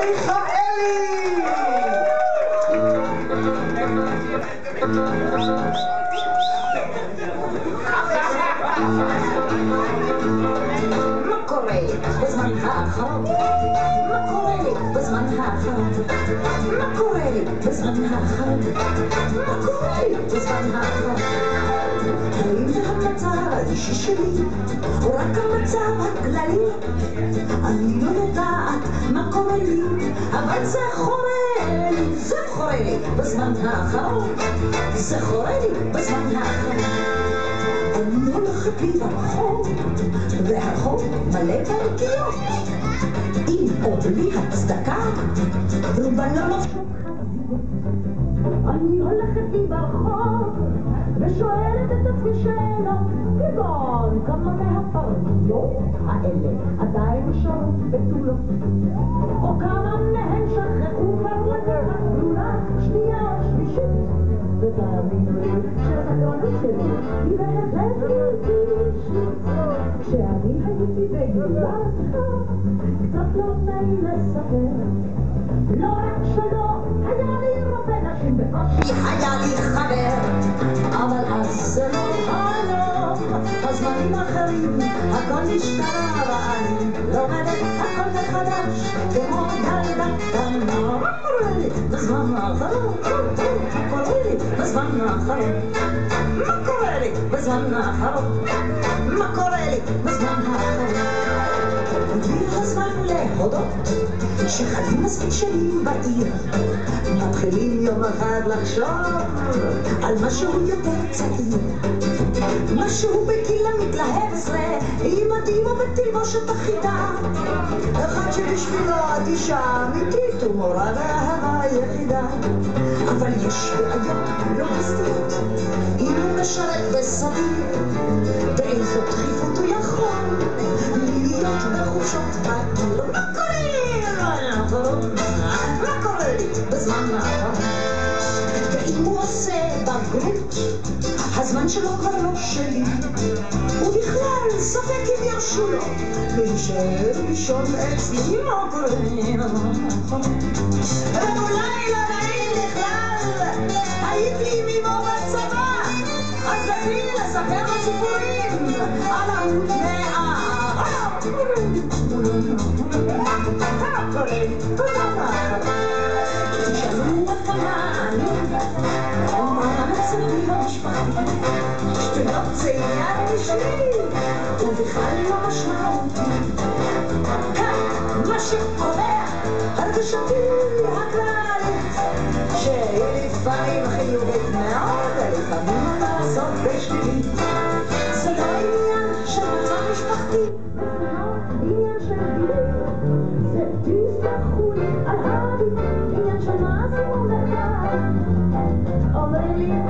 מיכאלי! מה קורה בזמן האחרון? מה קורה בזמן האחרון? מה קורה בזמן האחרון? מה קורה בזמן האחרון? האם זה המצב האישי שלי, או רק המצב הכללי? אני לא יודעת מה קורה לי, אבל זה חורה לי, זה חורה לי בזמן האחרון, זה חורה לי בזמן האחרון. אני הולכת לי ברחוב, והרחוב מלא פרקיות. עם או בלי הצדקה, ובלונות אני הולכת לי ברחוב, ושואלת את עצמי שאלות, כגון כמה מהפרניות האלה עדיין נשארות בתולות, או כמה מהן שכחו כבר לקחת תלונה שנייה או שלישית. ותאמינו לי שהסקרנות שלי היא בהחלט. כשאני הייתי בגילה, קצת לא נעים לספר. לא רק שלא היה לי רופא נשים, בקושי היה לי הזמנים אחרים, הכל נשתנה ואני לומדת הכל מחדש, כמו ילדה קטנה. בזמן האחרון? מה קורה לי בזמן האחרון? מה קורה לי בזמן האחרון? מה קורה לי בזמן האחרון? הגיע הזמן להודות שחיים מספיק שנים בעיר מתחילים יום אחד לחשוב על משהו יותר צעיר משהו בגיל עם מדים או בתלבושת אחידה אחד שבשבילו את אישה אמיתית ומורה באהבה יחידה. אבל יש בעיות לוגיסטיות אם הוא משרת בסדיר באיזו דחיפות הוא יכול להיות בחופשות בגיר מה קורה? לי בזמן האחרון? מה קורה לי בזמן האחרון? ואם הוא עושה בגרות הזמן שלו כבר לא שלי. ובכלל ספק אם ירשו לו. להישאר לישון אצלי מה קורה לי בזמן האחרון? ואולי לא נעים בכלל. הייתי עם אמו בצבא. אז תתחיל לספר לו סיפורים. על עמוד מאה זה עניין משלי ובכלל לא משמעותי מה שקובע הרגשתי הכללית שהיא לפעמים חיובית מאוד ולפעמים מה לעשות בשבילי. זה לא עניין של מצב משפחתי זה לא עניין של גיל זה תסלחו לי על הדיבור עניין של מה זה אומר אומרים לי